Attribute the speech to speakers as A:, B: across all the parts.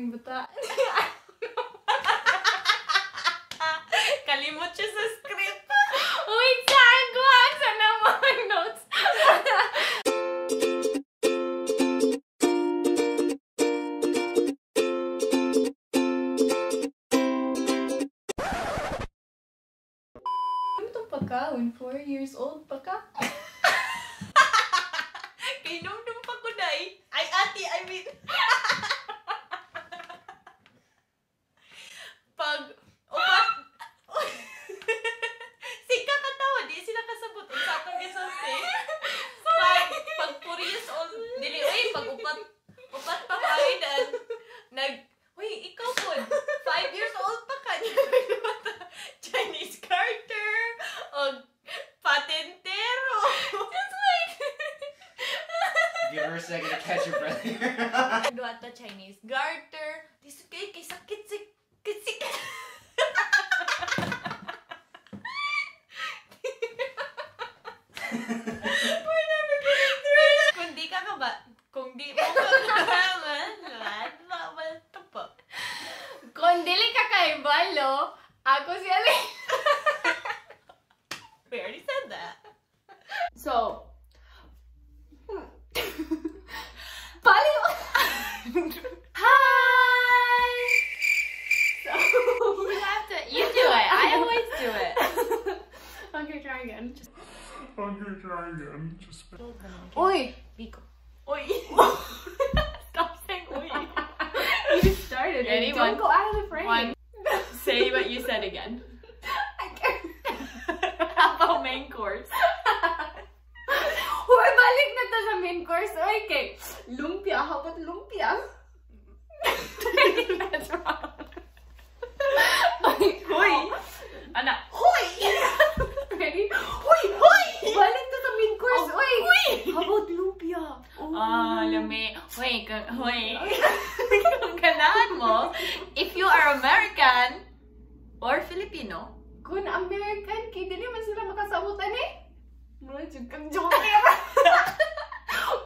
A: kaming bata.
B: Kalimot siya sa script.
A: Wait, saan ko? Saan na mga notes? Ano itong pagkaon? Four years old pa ka?
C: Give her a second to catch her breath here.
B: Duwata Chinese garter. This kay kay sakit si kasi We're never getting through it. Kung di ka ka ba, kung di mo ka bawal to po.
A: Kung dili ka kay Balo, ako si Ali.
B: We already said that.
A: So, Pali Hi! So,
B: You have to, you do it. I always do it.
A: okay, try again. Just...
D: I'm gonna try again. Just
A: Uy!
B: Biko. Oy. Stop saying oy.
A: You just started it. Don't go out of the frame.
B: One. Say what you said again.
A: I can't.
B: How about main course?
A: Uy, balik na to sa main course. Uy, kay lumpia. How about lumpia?
B: That's wrong.
A: Uy,
B: Hoy! Anak.
A: Hoy! Ready? Hoy! Hoy! Balik to sa main course.
B: Oh,
A: Uy!
B: hoy!
A: How about lumpia?
B: Ah, lami. Hoy. Kung ganahan mo, if you are American or Filipino,
A: Kung American, kay dili man sila makasabutan eh. Mga jud kang joker.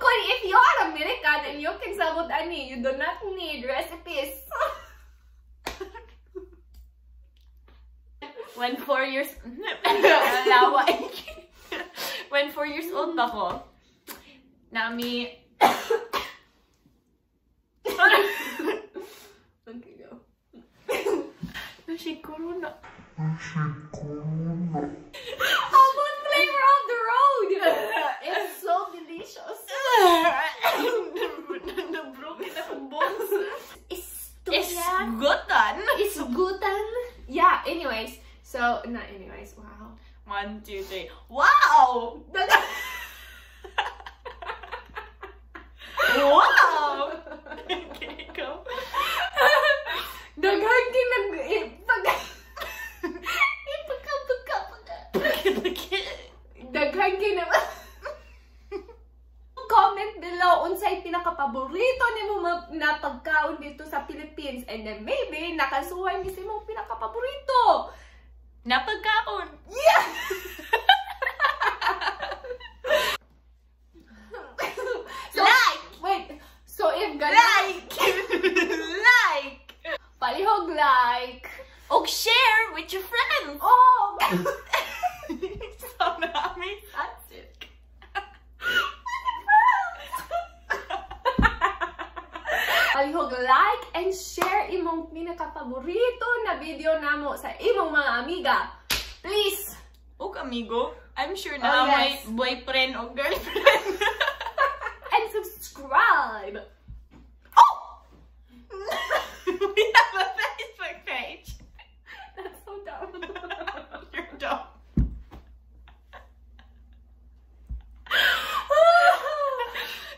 A: Kung if you are American and you can sabot ani, you do not need recipes.
B: when four years... Laway. when four years old pa ko, nami...
A: okay, go.
B: Nashi corona.
A: How about flavor of the road? it's so delicious.
B: Nabroken akong bones.
A: Istorya.
B: Isgutan.
A: Isgutan. Yeah, anyways. So, not anyways. Wow.
B: One, two, three. Wow!
A: below unsay pinaka-paborito nimo na pagkaon dito sa Philippines and then maybe nakasuway mi sa imong pinaka-paborito.
B: Napagkaon.
A: Yeah. so,
B: Like!
A: Wait. So if gana
B: Like! like!
A: palihog like.
B: Og share with your friends!
A: Oh.
B: so namin
A: Palihog like and share imong pinaka-paborito na video namo sa imong mga amiga. Please!
B: Og amigo, I'm sure
A: Oh,
B: na may
A: yes.
B: boyfriend o girlfriend.
A: And subscribe!
B: oh! we have a Facebook page.
A: That's so dumb.
B: You're dumb.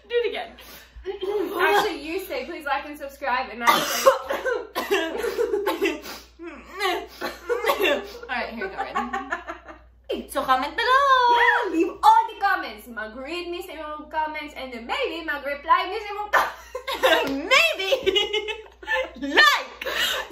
B: Do it again.
A: Actually, you say please like and subscribe and I say...
B: Alright, here we go. Ready? So comment below.
A: Yeah, leave all the comments. Mag-read me sa imong comments and then maybe mag-reply me sa imong comments.
B: Maybe like, subscribe,